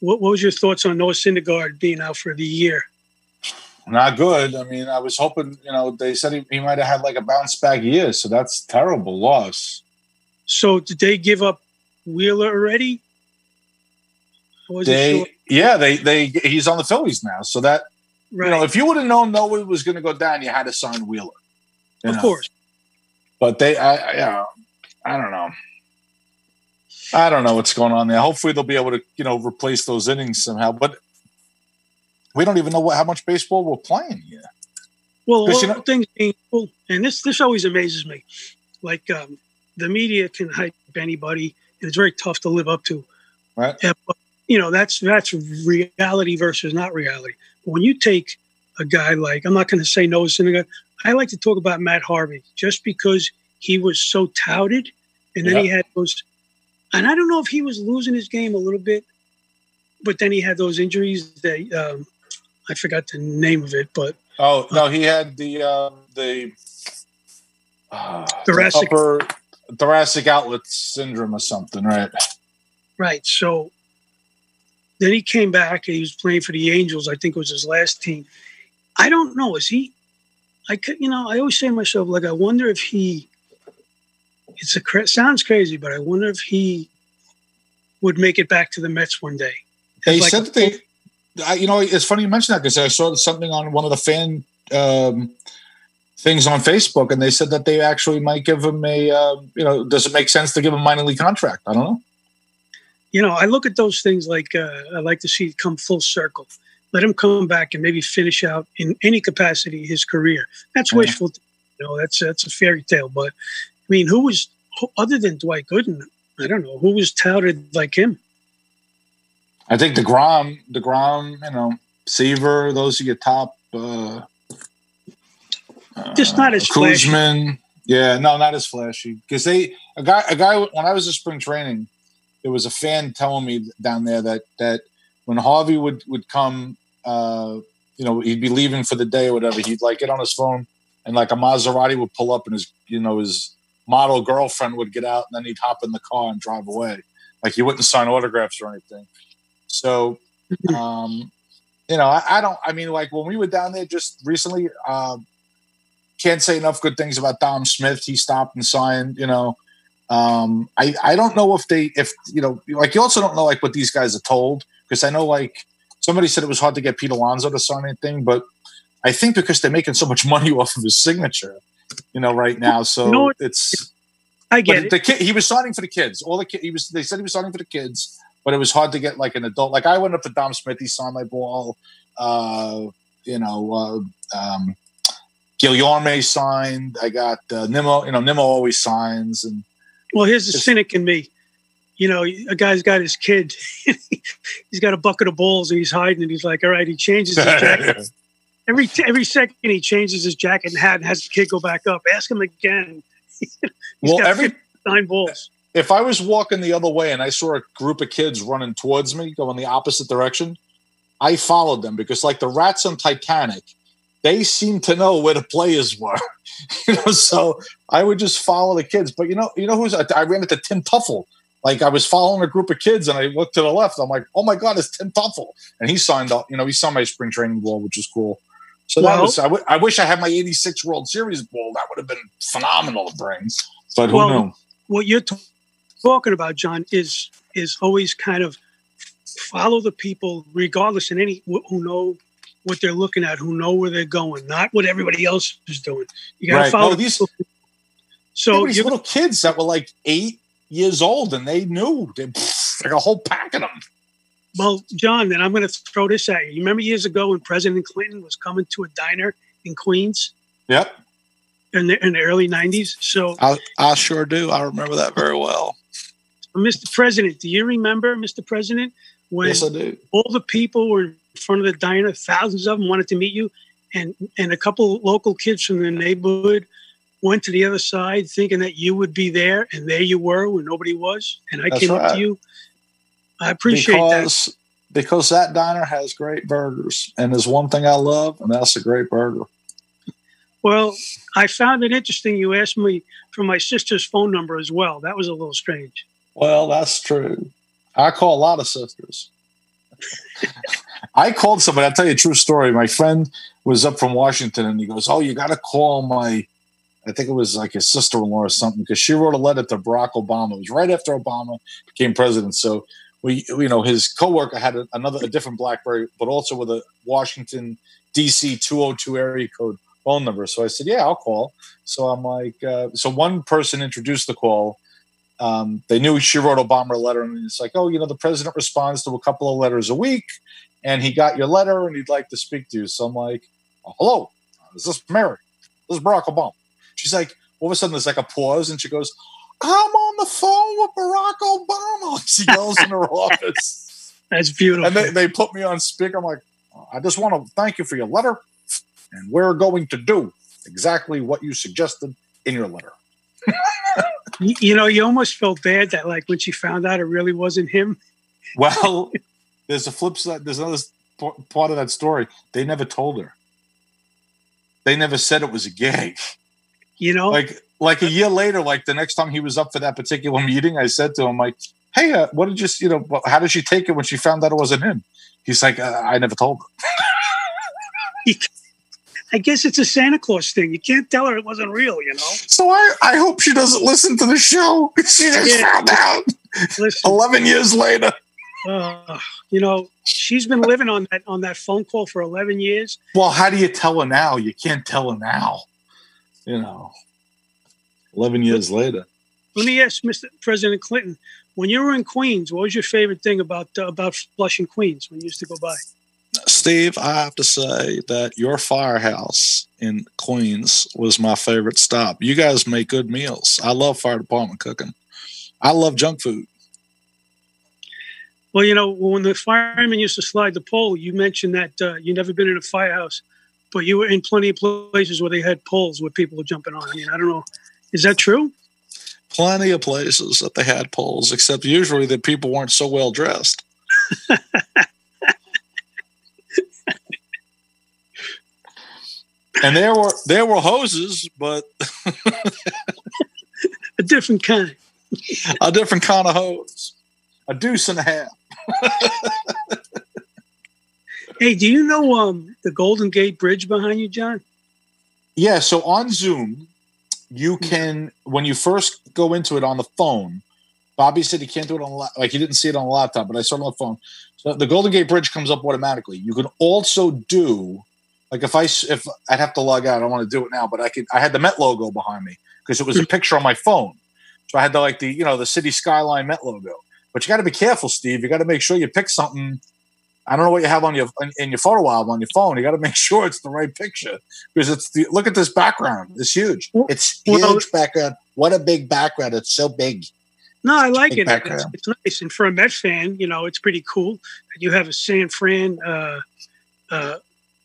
What, what was your thoughts on Noah Syndergaard being out for the year? Not good. I mean, I was hoping. You know, they said he, he might have had like a bounce back year, so that's terrible loss. So, did they give up Wheeler already? They, sure. yeah, they, they. He's on the Phillies now, so that Right, you know, if you would have known Noah was going to go down, you had to sign Wheeler. of know. course. But they, I, I, yeah, I don't know. I don't know what's going on there. Hopefully, they'll be able to, you know, replace those innings somehow. But we don't even know what, how much baseball we're playing here. Well, all you know- things being and this this always amazes me. Like um, the media can hype anybody, and it's very tough to live up to. Right. Yeah, but, you know, that's that's reality versus not reality. When you take a guy like I'm not going to say Noah Syndergaard. I like to talk about Matt Harvey just because he was so touted, and then he had those. And I don't know if he was losing his game a little bit, but then he had those injuries that um, I forgot the name of it, but Oh no, he had the uh, the uh, the upper thoracic outlet syndrome or something, right? Right. So then he came back and he was playing for the Angels. I think it was his last team. I don't know. Is he? I could, you know, I always say to myself, like, I wonder if he. It's a cra- sounds crazy, but I wonder if he would make it back to the Mets one day. They As like said that they, I, you know, it's funny you mention that because I saw something on one of the fan um, things on Facebook, and they said that they actually might give him a, uh, you know, does it make sense to give him a minor league contract? I don't know. you know, I look at those things like uh, I like to see it come full circle. Let him come back and maybe finish out in any capacity his career. That's Yeah. wishful. You know, that's that's a fairy tale. But I mean, who was who, other than Dwight Gooden? I don't know who was touted like him. I think the Grom, the Degrom, you know, Seaver, those are your top. Uh, Just not as flashy. Koosman. Yeah, no, not as flashy. Because they a guy a guy when I was at spring training, there was a fan telling me down there that that when Harvey would would come, uh, you know, he'd be leaving for the day or whatever. He'd like get on his phone and like a Maserati would pull up and his you know his model girlfriend would get out and then he'd hop in the car and drive away. Like he wouldn't sign autographs or anything. So, um, you know, I, I don't. I mean, like when we were down there just recently, uh, can't say enough good things about Dom Smith. He stopped and signed. You know, um, I I don't know if they if you know like you also don't know like what these guys are told because I know like somebody said it was hard to get Pete Alonso to sign anything, but I think because they're making so much money off of his signature, you know, right now. So what? it's I get it. the kid he was signing for the kids. All the kid he was they said he was signing for the kids, but it was hard to get like an adult. Like I went up to Dom Smith, he signed my ball. Uh, you know, uh, um, Guillorme signed. I got uh, Nimmo. You know, Nimmo always signs, and Well, here's the It's- cynic in me. You know, a guy's got his kid. he's got a bucket of balls and he's hiding And He's like, all right, he changes his jacket. every every second he changes his jacket and hat and has the kid go back up. Ask him again. He's well, got every nine balls. if I was walking the other way and I saw a group of kids running towards me, going the opposite direction, I followed them because, like the rats on Titanic, they seemed to know where the players were. you know, so I would just follow the kids. But you know, you know who's I ran into Tim Teufel. Like I was following a group of kids and I looked to the left. I'm like, oh my god, it's Tim Teufel, and he signed up. You know, he signed my spring training ball, which is cool. So that was. I, w- I wish I had my '86 World Series ball. That would have been phenomenal to bring. But who Well, knew? What you're t- talking about, John, is is always kind of follow the people, regardless, and any who know what they're looking at, who know where they're going, not what everybody else is doing. You got to Right. follow No, these-. So these little kids that were like eight years old and they knew they, like a whole pack of them. Well, John, then I'm going to throw this at you. You remember years ago when President Clinton was coming to a diner in Queens Yep. in the, in the early 90s? So, I, I sure do. I remember that very well. Mr. President, do you remember, Mr. President, when Yes, I do. all the people were front of the diner, thousands of them wanted to meet you, and, and a couple local kids from the neighborhood went to the other side thinking that you would be there, and there you were when nobody was. And I That's came up to you. I appreciate that. because, Because that diner has great burgers. And there's one thing I love, and that's a great burger. Well, I found it interesting you asked me for my sister's phone number as well. That was a little strange. Well, that's true. I call a lot of sisters. I called somebody. I'll tell you a true story. My friend was up from Washington and he goes, Oh, you got to call my, I think it was like his sister in law or something, because she wrote a letter to Barack Obama. It was right after Obama became president. So we, you know, his coworker had a, another, a different Blackberry, but also with a Washington, D.C. 202 area code phone number. So I said, Yeah, I'll call. So I'm like, uh, so one person introduced the call. Um, they knew she wrote Obama a letter, and it's like, oh, you know, the president responds to a couple of letters a week, and he got your letter, and he'd like to speak to you. So I'm like, oh, hello, is this Mary? This is Barack Obama. She's like, all of a sudden, there's like a pause, and she goes, I'm on the phone with Barack Obama. She goes in her office, That's beautiful. and they, they put me on speaker. I'm like, I just want to thank you for your letter, and we're going to do exactly what you suggested in your letter. you, you know, you almost felt bad that, like, when she found out it really wasn't him. Well, there's a flip side. There's another part of that story. They never told her. They never said it was a gag. You know, Like, like a year later, like the next time he was up for that particular meeting, I said to him, like, "Hey, uh, what did you, you know, how did she take it when she found out it wasn't him?" He's like, uh, "I never told her." I guess it's a Santa Claus thing. You can't tell her it wasn't real. You know, So I, I hope she doesn't listen to the show. She just Yeah. found out listen, eleven years later. Uh, you know, she's been living on that on that phone call for 11 years. Well, how do you tell her now? You can't tell her now. You know, eleven years later. Let me ask Mr. President Clinton, when you were in Queens, what was your favorite thing about uh, about Flushing, Queens, when you used to go by? Steve, I have to say that your firehouse in Queens was my favorite stop. You guys make good meals. I love fire department cooking. I love junk food. Well, you know, when the firemen used to slide the pole, you mentioned that uh, you never been in a firehouse, but you were in plenty of places where they had poles where people were jumping on. I mean, I don't know, is that true? Plenty of places that they had poles, except usually the people weren't so well dressed. And there were there were hoses, but a different kind. a different kind of hose, a deuce and a half. Hey, do you know um the Golden Gate Bridge behind you, John? Yeah, so on Zoom, you can when you first go into it on the phone. Bobby said he can't do it on la- like he didn't see it on a laptop, but I saw it on the phone. So the Golden Gate Bridge comes up automatically. You can also do like if I if I'd have to log out, I don't want to do it now, but I could. I had the Met logo behind me because it was a picture on my phone, so I had the like the you know the city skyline Met logo. But you got to be careful, Steve. You got to make sure you pick something. I don't know what you have on your in, in your photo album on your phone. You got to make sure it's the right picture because it's the look at this background. It's huge. It's Well- huge background. What a big background. It's so big. No, I like it. It's, it's nice, and for a Met fan, you know, it's pretty cool that you have a San Fran uh, uh,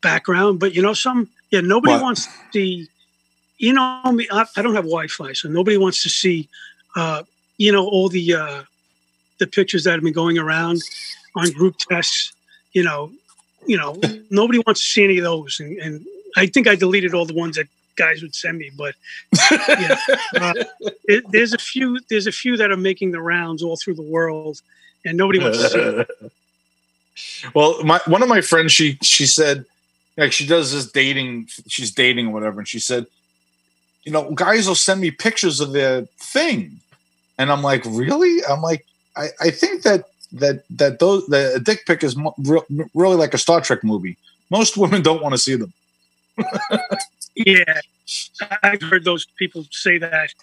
background. But you know, some yeah, nobody What? wants to see. You know, me, I, I don't have Wi-Fi, so nobody wants to see. Uh, you know, all the uh, the pictures that have been going around on group tests. You know, you know, nobody wants to see any of those, and, and I think I deleted all the ones that guys would send me, but yeah, uh, it, there's a few. There's a few that are making the rounds all through the world, and nobody wants to see. it. well, my one of my friends, she she said, like she does this dating, she's dating or whatever, and she said, you know, guys will send me pictures of their thing, and I'm like, really? I'm like, I, I think that that that those the a dick pic is mo- re- really like a Star Trek movie. Most women don't want to see them. Yeah, I've heard those people say that.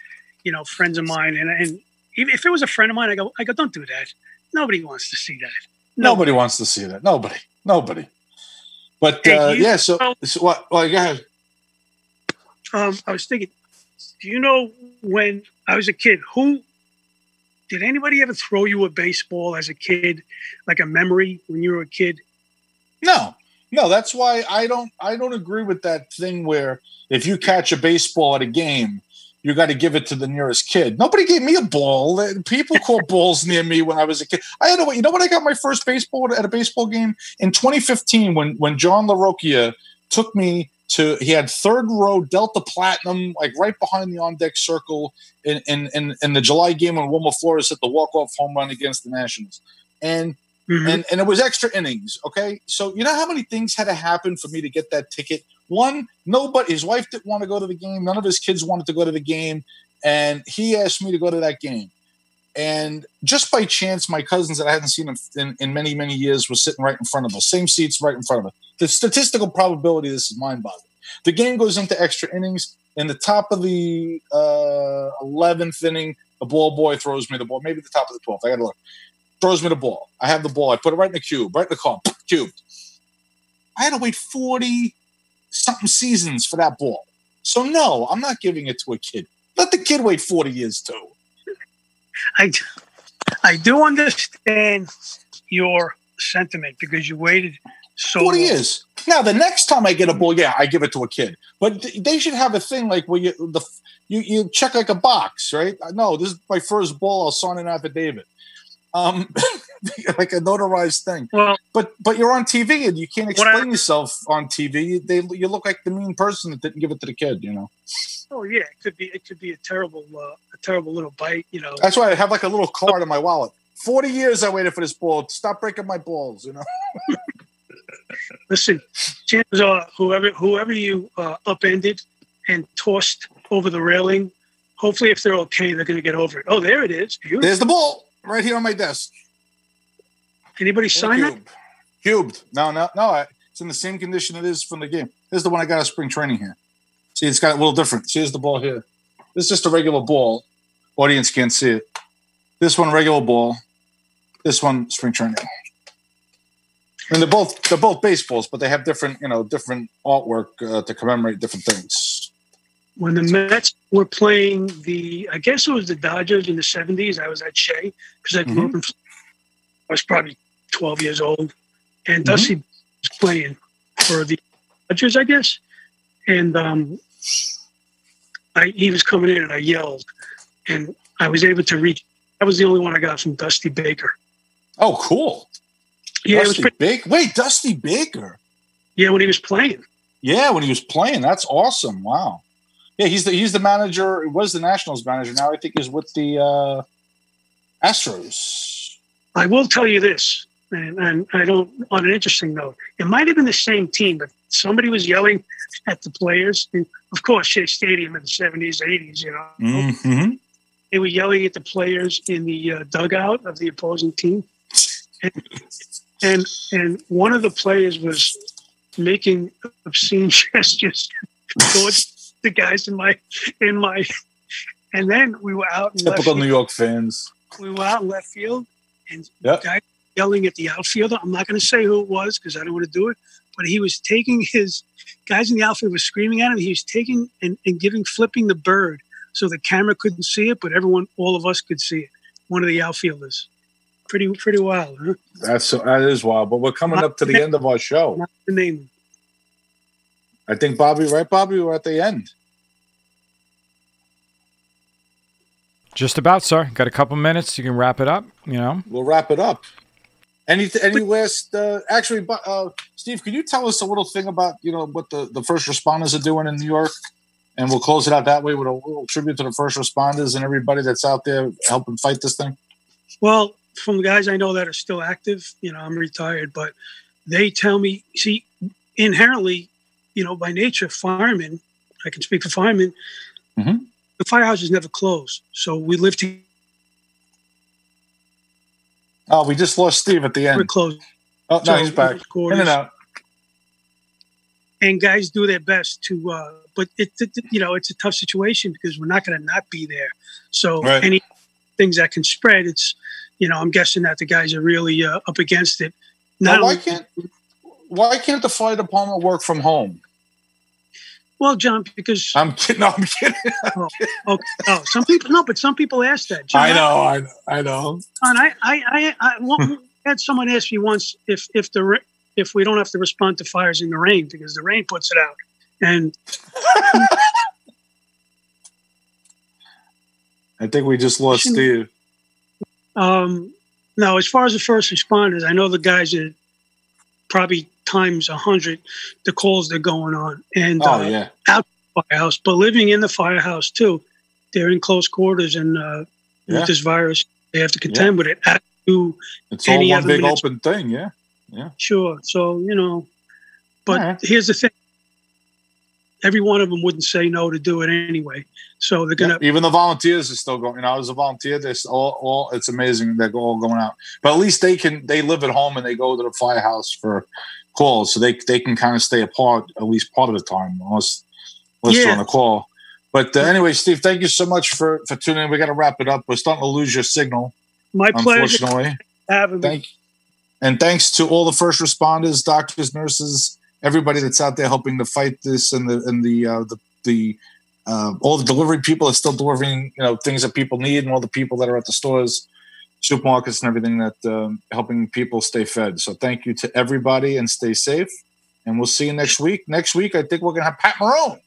You know, friends of mine, and and if it was a friend of mine, I go, I go, don't do that. Nobody wants to see that. Nobody wants to see that. Nobody. Nobody. But Hey, uh, you- yeah, so, so what? Well, go ahead. Um, I was thinking, do you know when I was a kid, who did anybody ever throw you a baseball as a kid, like a memory when you were a kid? No, no, that's why I don't I don't agree with that thing where if you catch a baseball at a game, you got to give it to the nearest kid. Nobody gave me a ball. Eh, people caught balls near me when I was a kid. I had a, you know when I got my first baseball at a baseball game in 2015 when when John LaRocchia took me to he had third row Delta Platinum like right behind the on deck circle in in in, in the July game when Wilmer Flores hit the walk off home run against the Nationals. And Mhm. and and it was extra innings. Okay, so you know how many things had to happen for me to get that ticket. One, nobody, his wife didn't want to go to the game. None of his kids wanted to go to the game, and he asked me to go to that game. And just by chance, my cousins that I hadn't seen in, in, in many many years was sitting right in front of us, same seats right in front of us. The statistical probability this is mind boggling. The game goes into extra innings. In the top of the uh, 11th inning, the ball boy throws me the ball. Maybe the top of the 12th. I got to look throws me the ball. I have the ball. I put it right in the cube, right in the car, cubed. I had to wait 40 something seasons for that ball. So, no, I'm not giving it to a kid. Let the kid wait 40 years too. I, I do understand your sentiment because you waited so 40 long. years. Now, the next time I get a ball, yeah, I give it to a kid. But they should have a thing like where you the you, you check like a box, right? No, this is my first ball. I'll sign an affidavit. Um, like a notarized thing. Well, But but you're on TV and you can't What I- explain yourself on TV. They you look like the mean person that didn't give it to the kid. You know. Oh yeah, it could be it could be a terrible uh, a terrible little bite, you know. That's why I have like a little card in my wallet. Forty years I waited for this ball. Stop breaking my balls. You know. Listen, chances are whoever whoever you uh, upended and tossed over the railing, hopefully if they're okay, they're going to get over it. Oh, there it is. Beautiful. There's the ball right here on my desk. Anybody sign that? Cubed. Cubed. No, no, no. I, it's in the same condition it is from the game. This is the one I got at spring training here. See, it's got a little different. See, here's the ball here. This is just a regular ball. Audience can't see it. This one, regular ball. This one, spring training. And they're both they're both baseballs, but they have different you know different artwork uh, to commemorate different things. When the Mets were playing the, I guess it was the Dodgers in the '70s. I was at Shea because I grew up in. I was probably 12 years old, and Dusty was playing for the Dodgers, I guess, and um, I he was coming in, and I yelled, and I was able to reach. That was the only one I got from Dusty Baker. Oh, cool. Yeah, it was Dusty pretty, Baker. Wait, Dusty Baker. yeah when he was playing. Yeah, when he was playing, that's awesome. Wow. Yeah, he's the he's the manager. He was the Nationals manager. Now I think he's with the uh, Astros. I will tell you this, and, and I don't. On an interesting note, it might have been the same team, but somebody was yelling at the players. And of course, Shea Stadium in the seventies, eighties. You know, Mm-hmm. they were yelling at the players in the uh, dugout of the opposing team, and, and and one of the players was making obscene gestures towards the guys in my in my, and then we were out in left Typical New field, York fans. we were out in left field, and Yep. guy yelling at the outfielder. I'm not going to say who it was because I don't want to do it, but he was taking his guys in the outfield were screaming at him. He was taking and, and giving flipping the bird so the camera couldn't see it, but everyone, all of us could see it. One of the outfielders. Pretty, pretty wild, huh? That's so that is wild. But we're coming up to the end of our show. Not the name. I think Bobby, right, Bobby? We're at the end. Just about, sir. Got a couple minutes. You can wrap it up. You know. We'll wrap it up. Any any last? Uh, actually, uh, Steve, could you tell us a little thing about you know what the, the first responders are doing in New York, and we'll close it out that way with a little tribute to the first responders and everybody that's out there helping fight this thing. Well, from the guys I know that are still active, you know, I'm retired, but they tell me, see, inherently, you know, by nature, firemen, I can speak for firemen, Mhm. the firehouses never close. So we live together Oh, we just lost Steve at the end. We're close. Oh no, he's back. In and out. and guys do their best to uh but it, it you know it's a tough situation because we're not going to not be there so Right. any things that can spread it's you know i'm guessing that the guys are really uh, up against it Now, why can't why can't the fire department work from home? Well john because I'm kidding. No, I'm kidding. oh, oh some people no but some people ask that john, I know. I know. I know. John, I, I, I, I one- had someone ask me once if if the if we don't have to respond to fires in the rain because the rain puts it out and I think we just lost Steve. Um, no, as far as the first responders, I know the guys are probably times a hundred the calls they're going on, and Oh uh, yeah. firehouse. But living in the firehouse too, they're in close quarters, and uh, Yeah. with this virus, they have to contend with it. As do It's all any one big minutes- open thing. Yeah. Yeah. Sure. So you know, but All right. here's the thing: every one of them wouldn't say no to do it anyway. So they're gonna. Even the volunteers are still going. You know, as a volunteer, they're all, all. It's amazing they're all going out. But at least they can. They live at home and they go to the firehouse for calls, so they they can kind of stay apart at least part of the time, unless unless they're on a call. But uh, anyway, Steve, thank you so much for for tuning in. We got to wrap it up. We're starting to lose your signal, My pleasure unfortunately. having me. And thanks to all the first responders, doctors, nurses, everybody that's out there helping to fight this, and the and the uh, the the uh, all the delivery people are still delivering you know things that people need, and all the people that are at the stores, supermarkets, and everything that um, helping people stay fed. So thank you to everybody, and stay safe. And we'll see you next week. Next week, I think we're gonna have Pat Marone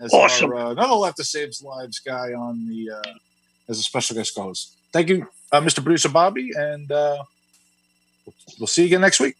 as Awesome. our, uh, another Left to Saves Lives guy on the uh, as a special guest host. Thank you, uh, Mr. Producer Bobby, and. Uh, We'll see you again next week.